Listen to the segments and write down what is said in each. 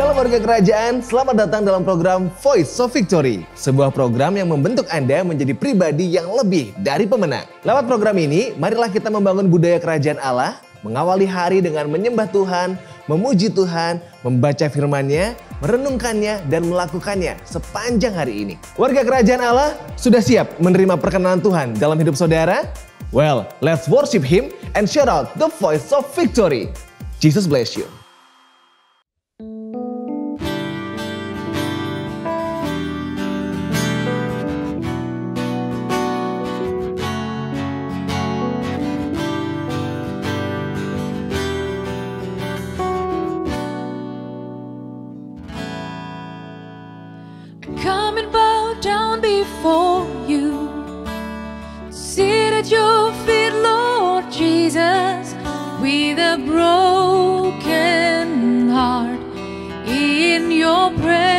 Shalom warga kerajaan, selamat datang dalam program Voice of Victory. Sebuah program yang membentuk Anda menjadi pribadi yang lebih dari pemenang. Lewat program ini, marilah kita membangun budaya kerajaan Allah, mengawali hari dengan menyembah Tuhan, memuji Tuhan, membaca firman-Nya, merenungkannya, dan melakukannya sepanjang hari ini. Warga kerajaan Allah sudah siap menerima perkenalan Tuhan dalam hidup saudara? Well, let's worship Him and shout out the voice of victory. Jesus bless you. breath.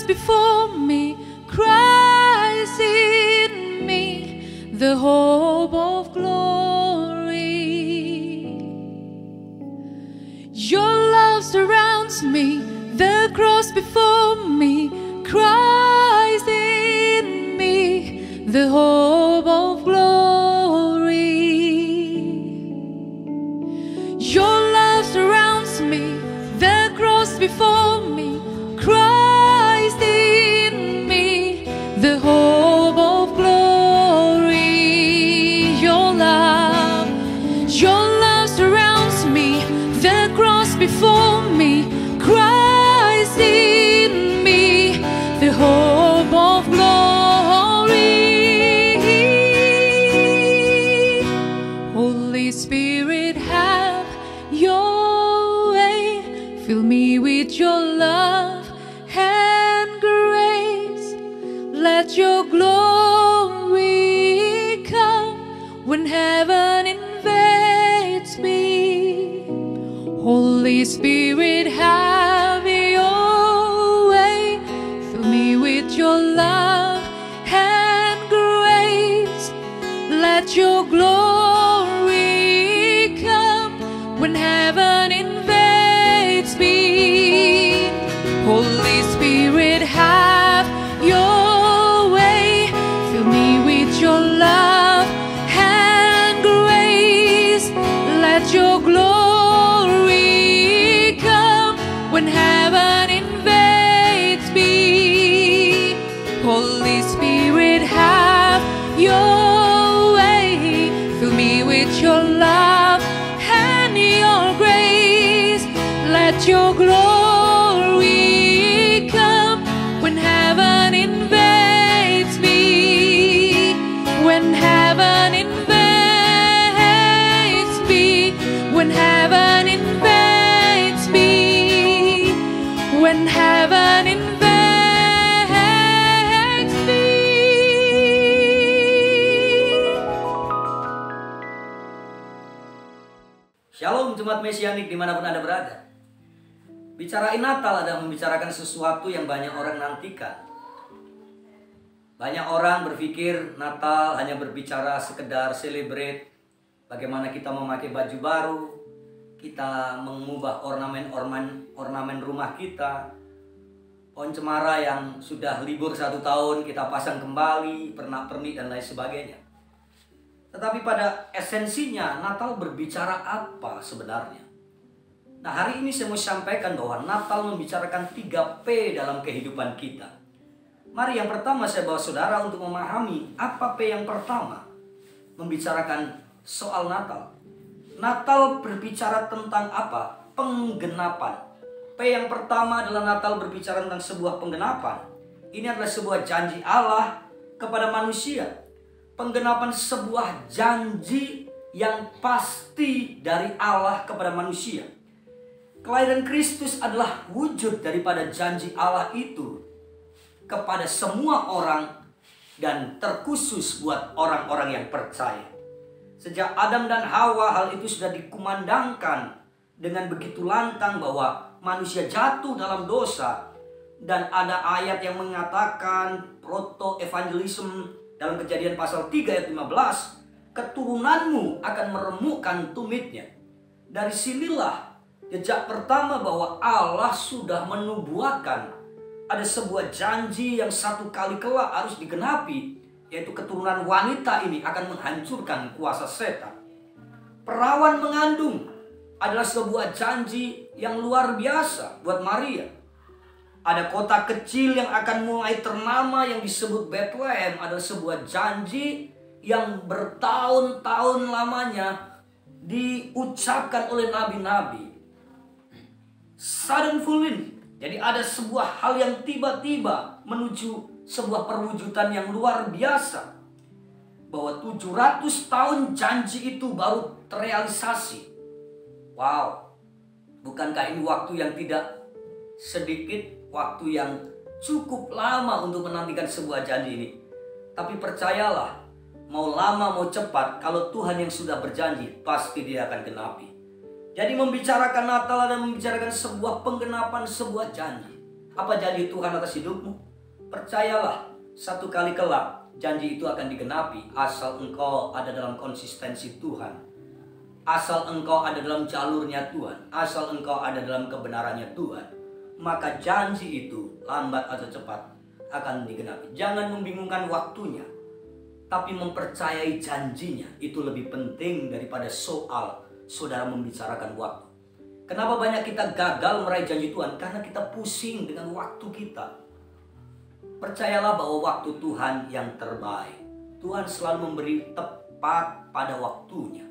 before me, Christ in me, the hope of glory. Your love surrounds me, the cross before me, Christ in me, the hope the whole Spirit. When heaven invades me. When heaven invades me. Shalom Jemaat Mesianik di mana pun Anda berada. Bicarain Natal adalah membicarakan sesuatu yang banyak orang nantikan. Banyak orang berpikir Natal hanya berbicara sekedar celebrate bagaimana kita memakai baju baru, kita mengubah ornamen-ornamen ornamen rumah kita, pohon cemara yang sudah libur satu tahun kita pasang kembali, pernak-pernik dan lain sebagainya. Tetapi pada esensinya Natal berbicara apa sebenarnya? Nah hari ini saya mau sampaikan bahwa Natal membicarakan 3P dalam kehidupan kita. Mari yang pertama saya bawa saudara untuk memahami apa P yang pertama. Membicarakan soal Natal. Natal berbicara tentang apa? Penggenapan. P yang pertama adalah Natal berbicara tentang sebuah penggenapan. Ini adalah sebuah janji Allah kepada manusia penggenapan sebuah janji yang pasti dari Allah kepada manusia. Kelahiran Kristus adalah wujud daripada janji Allah itu kepada semua orang dan terkhusus buat orang-orang yang percaya. Sejak Adam dan Hawa hal itu sudah dikumandangkan dengan begitu lantang bahwa manusia jatuh dalam dosa. Dan ada ayat yang mengatakan proto evangelism dalam kejadian pasal 3 ayat 15 keturunanmu akan meremukkan tumitnya. Dari sinilah jejak pertama bahwa Allah sudah menubuatkan. Ada sebuah janji yang satu kali kelak harus digenapi yaitu keturunan wanita ini akan menghancurkan kuasa setan perawan mengandung adalah sebuah janji yang luar biasa buat Maria ada kota kecil yang akan mulai ternama yang disebut Bethlehem adalah sebuah janji yang bertahun-tahun lamanya diucapkan oleh nabi-nabi. Sudden fulfillment. Jadi ada sebuah hal yang tiba-tiba menuju sebuah perwujudan yang luar biasa. Bahwa 700 tahun janji itu baru terrealisasi. Wow. Bukankah ini waktu yang tidak sedikit waktu yang cukup lama untuk menantikan sebuah janji ini. Tapi percayalah, mau lama mau cepat, kalau Tuhan yang sudah berjanji, pasti dia akan genapi. Jadi membicarakan Natal dan membicarakan sebuah penggenapan sebuah janji. Apa janji Tuhan atas hidupmu? Percayalah, satu kali kelak janji itu akan digenapi asal engkau ada dalam konsistensi Tuhan. Asal engkau ada dalam jalurnya Tuhan, asal engkau ada dalam kebenarannya Tuhan maka janji itu lambat atau cepat akan digenapi. Jangan membingungkan waktunya, tapi mempercayai janjinya itu lebih penting daripada soal saudara membicarakan waktu. Kenapa banyak kita gagal meraih janji Tuhan? Karena kita pusing dengan waktu kita. Percayalah bahwa waktu Tuhan yang terbaik. Tuhan selalu memberi tepat pada waktunya.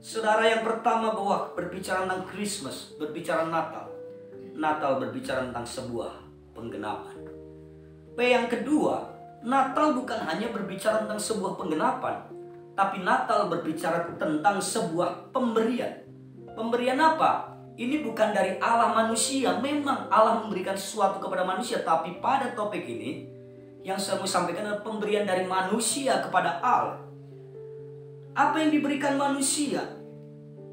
Saudara yang pertama bahwa berbicara tentang Christmas, berbicara Natal. Natal berbicara tentang sebuah penggenapan. P yang kedua, Natal bukan hanya berbicara tentang sebuah penggenapan, tapi Natal berbicara tentang sebuah pemberian. Pemberian apa? Ini bukan dari Allah manusia. Memang Allah memberikan sesuatu kepada manusia, tapi pada topik ini yang saya mau sampaikan adalah pemberian dari manusia kepada Allah. Apa yang diberikan manusia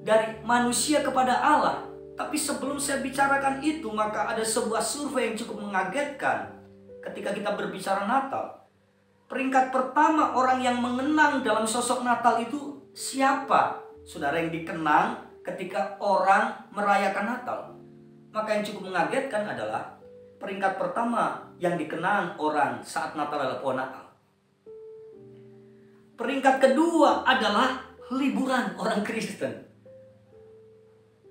dari manusia kepada Allah? Tapi sebelum saya bicarakan itu, maka ada sebuah survei yang cukup mengagetkan ketika kita berbicara Natal. Peringkat pertama orang yang mengenang dalam sosok Natal itu siapa? Saudara yang dikenang ketika orang merayakan Natal. Maka yang cukup mengagetkan adalah peringkat pertama yang dikenang orang saat Natal adalah pohon Natal. Peringkat kedua adalah liburan orang Kristen.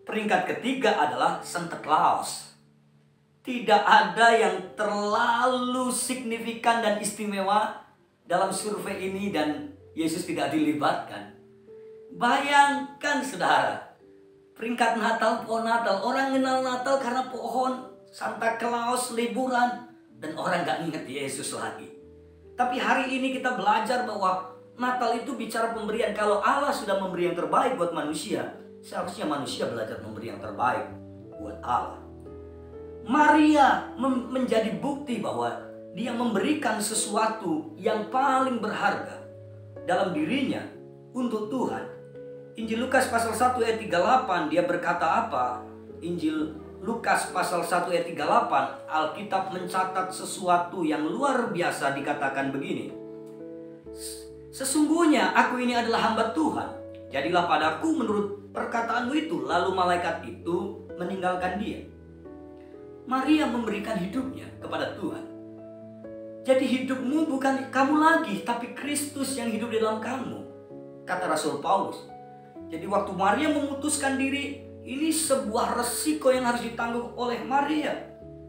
Peringkat ketiga adalah Santa Claus. Tidak ada yang terlalu signifikan dan istimewa dalam survei ini dan Yesus tidak dilibatkan. Bayangkan saudara, peringkat Natal, pohon Natal. Orang kenal Natal karena pohon, Santa Claus, liburan. Dan orang gak ingat Yesus lagi. Tapi hari ini kita belajar bahwa Natal itu bicara pemberian. Kalau Allah sudah memberi yang terbaik buat manusia, seharusnya manusia belajar memberi yang terbaik buat Allah. Maria menjadi bukti bahwa dia memberikan sesuatu yang paling berharga dalam dirinya untuk Tuhan. Injil Lukas pasal 1 ayat 38 dia berkata apa? Injil Lukas pasal 1 ayat 38 Alkitab mencatat sesuatu yang luar biasa dikatakan begini. Sesungguhnya aku ini adalah hamba Tuhan. Jadilah padaku menurut perkataanmu itu. Lalu malaikat itu meninggalkan dia. Maria memberikan hidupnya kepada Tuhan. Jadi hidupmu bukan kamu lagi, tapi Kristus yang hidup di dalam kamu. Kata Rasul Paulus. Jadi waktu Maria memutuskan diri, ini sebuah resiko yang harus ditanggung oleh Maria.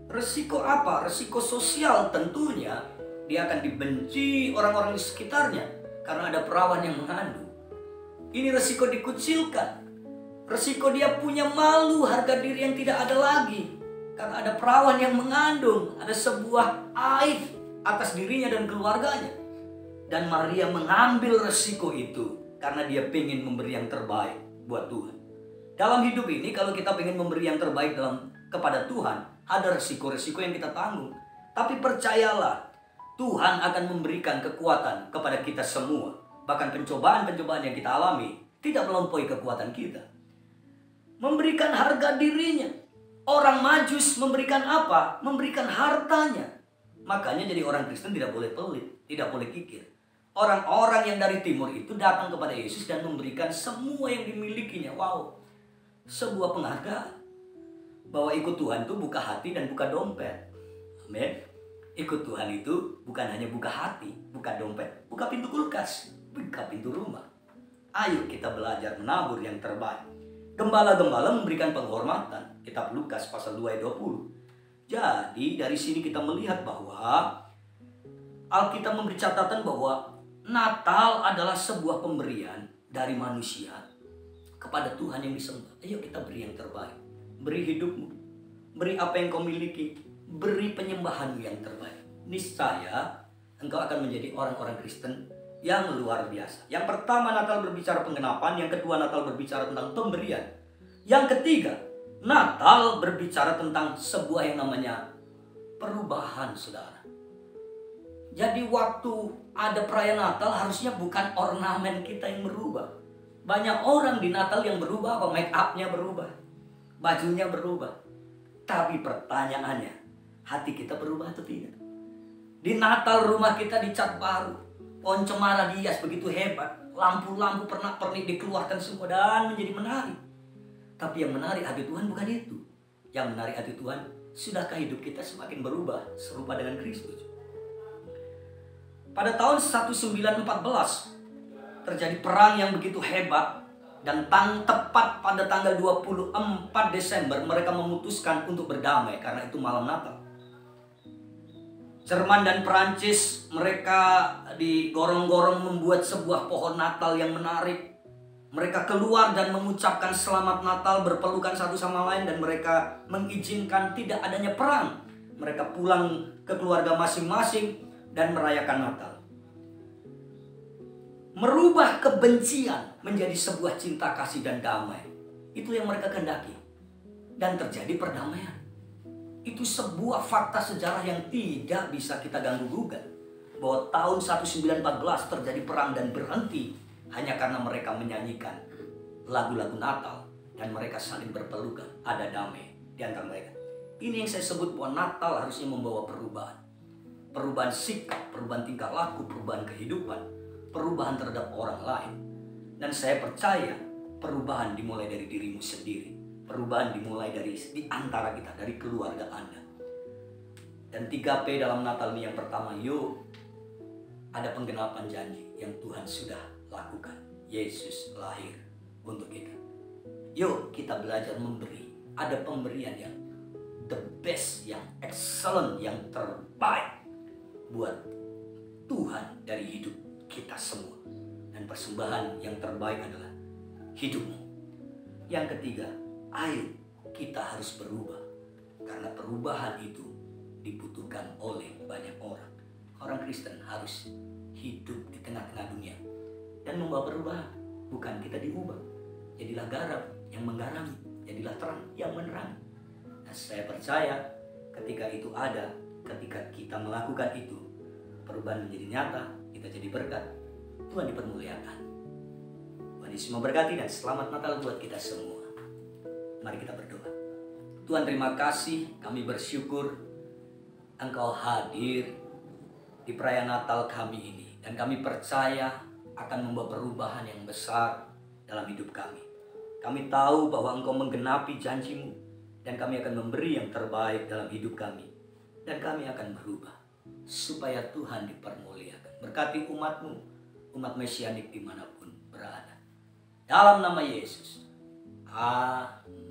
Resiko apa? Resiko sosial tentunya. Dia akan dibenci orang-orang di sekitarnya karena ada perawan yang mengandung. Ini resiko dikucilkan. Resiko dia punya malu harga diri yang tidak ada lagi. Karena ada perawan yang mengandung. Ada sebuah aib atas dirinya dan keluarganya. Dan Maria mengambil resiko itu. Karena dia ingin memberi yang terbaik buat Tuhan. Dalam hidup ini kalau kita ingin memberi yang terbaik dalam kepada Tuhan. Ada resiko-resiko yang kita tanggung. Tapi percayalah Tuhan akan memberikan kekuatan kepada kita semua. Bahkan pencobaan-pencobaan yang kita alami tidak melampaui kekuatan kita. Memberikan harga dirinya. Orang majus memberikan apa? Memberikan hartanya. Makanya jadi orang Kristen tidak boleh pelit, tidak boleh kikir. Orang-orang yang dari timur itu datang kepada Yesus dan memberikan semua yang dimilikinya. Wow, sebuah penghargaan. Bahwa ikut Tuhan itu buka hati dan buka dompet. Amin. Ikut Tuhan itu bukan hanya buka hati, buka dompet, buka pintu kulkas, buka pintu rumah. Ayo kita belajar menabur yang terbaik. Gembala-gembala memberikan penghormatan. Kitab Lukas pasal 2 ayat 20. Jadi dari sini kita melihat bahwa Alkitab memberi catatan bahwa Natal adalah sebuah pemberian dari manusia kepada Tuhan yang disembah. Ayo kita beri yang terbaik. Beri hidupmu. Beri apa yang kau miliki beri penyembahan yang terbaik. Niscaya engkau akan menjadi orang-orang Kristen yang luar biasa. Yang pertama Natal berbicara penggenapan, yang kedua Natal berbicara tentang pemberian. Yang ketiga, Natal berbicara tentang sebuah yang namanya perubahan, Saudara. Jadi waktu ada perayaan Natal harusnya bukan ornamen kita yang berubah. Banyak orang di Natal yang berubah, apa make upnya berubah, bajunya berubah. Tapi pertanyaannya, hati kita berubah atau tidak? Di Natal rumah kita dicat baru, pohon cemara dihias begitu hebat, lampu-lampu pernah pernik dikeluarkan semua dan menjadi menarik. Tapi yang menarik hati Tuhan bukan itu. Yang menarik hati Tuhan, sudahkah hidup kita semakin berubah serupa dengan Kristus? Pada tahun 1914 terjadi perang yang begitu hebat dan tang tepat pada tanggal 24 Desember mereka memutuskan untuk berdamai karena itu malam Natal. Jerman dan Perancis mereka digorong-gorong membuat sebuah pohon Natal yang menarik. Mereka keluar dan mengucapkan selamat Natal berpelukan satu sama lain dan mereka mengizinkan tidak adanya perang. Mereka pulang ke keluarga masing-masing dan merayakan Natal. Merubah kebencian menjadi sebuah cinta kasih dan damai. Itu yang mereka kehendaki. Dan terjadi perdamaian. Itu sebuah fakta sejarah yang tidak bisa kita ganggu gugat. Bahwa tahun 1914 terjadi perang dan berhenti hanya karena mereka menyanyikan lagu-lagu Natal dan mereka saling berpelukan, ada damai di antara mereka. Ini yang saya sebut bahwa Natal harusnya membawa perubahan. Perubahan sikap, perubahan tingkah laku, perubahan kehidupan, perubahan terhadap orang lain. Dan saya percaya perubahan dimulai dari dirimu sendiri. Perubahan dimulai dari di antara kita, dari keluarga Anda. Dan 3P dalam Natal ini yang pertama, yuk ada penggenapan janji yang Tuhan sudah lakukan. Yesus lahir untuk kita. Yuk kita belajar memberi. Ada pemberian yang the best, yang excellent, yang terbaik buat Tuhan dari hidup kita semua. Dan persembahan yang terbaik adalah hidupmu. Yang ketiga, ayo kita harus berubah. Karena perubahan itu dibutuhkan oleh banyak orang. Orang Kristen harus hidup di tengah-tengah dunia dan membawa perubahan. Bukan kita diubah. Jadilah garam yang menggarami, jadilah terang yang menerangi. Nah, saya percaya ketika itu ada, ketika kita melakukan itu, perubahan menjadi nyata, kita jadi berkat, Tuhan dipermuliakan. Tuhan Yesus memberkati dan selamat Natal buat kita semua. Mari kita berdoa. Tuhan terima kasih, kami bersyukur Engkau hadir di perayaan Natal kami ini. Dan kami percaya akan membawa perubahan yang besar dalam hidup kami. Kami tahu bahwa Engkau menggenapi janjimu dan kami akan memberi yang terbaik dalam hidup kami. Dan kami akan berubah supaya Tuhan dipermuliakan. Berkati umatmu, umat mesianik di mana pun berada. Dalam nama Yesus. Amin.